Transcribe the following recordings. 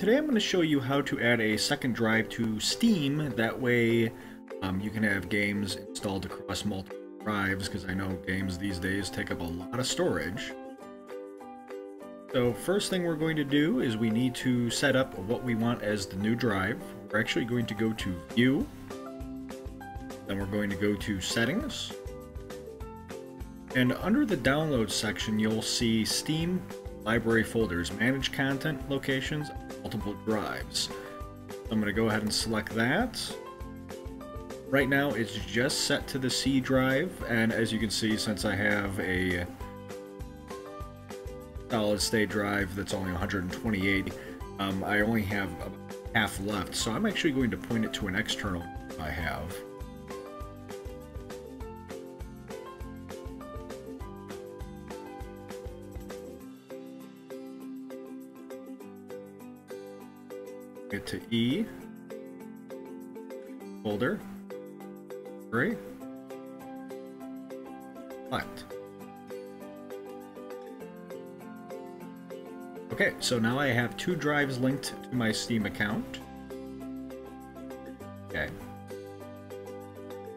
today I'm going to show you how to add a second drive to Steam. That way um, you can have games installed across multiple drives, because I know games these days take up a lot of storage. So first thing we're going to do is we need to set up what we want as the new drive. We're actually going to go to View, then we're going to go to Settings, and under the Download section you'll see Steam Library Folders, Manage Content Locations, Multiple Drives. I'm going to go ahead and select that. Right now it's just set to the C drive, and as you can see, since I have a solid state drive that's only 128. Um, I only have half left, so I'm actually going to point it to an external I have. Get to E, folder, three, select. Okay, so now I have two drives linked to my Steam account. Okay.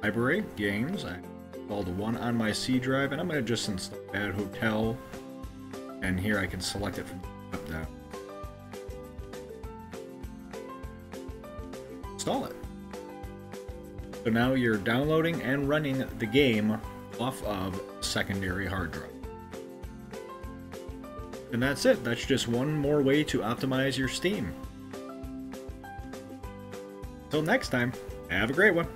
Library, games, I installed one on my C drive, and I'm going to just install Bad Hotel, and here I can select it from up down. Install it. So now you're downloading and running the game off of secondary hard drive. And that's it. That's just one more way to optimize your Steam. Till next time, have a great one.